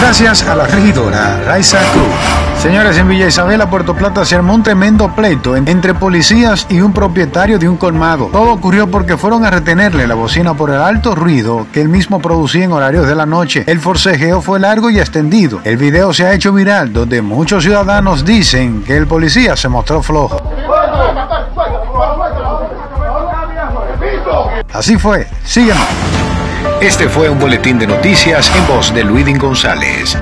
Gracias a la regidora Raiza Cruz. Señores, en Villa Isabela, Puerto Plata, se armó un tremendo pleito entre policías y un propietario de un colmado. Todo ocurrió porque fueron a retenerle la bocina por el alto ruido que él mismo producía en horarios de la noche. El forcejeo fue largo y extendido. El video se ha hecho viral, donde muchos ciudadanos dicen que el policía se mostró flojo. Así fue, síguenos. Este fue un boletín de noticias en voz de Luidín González.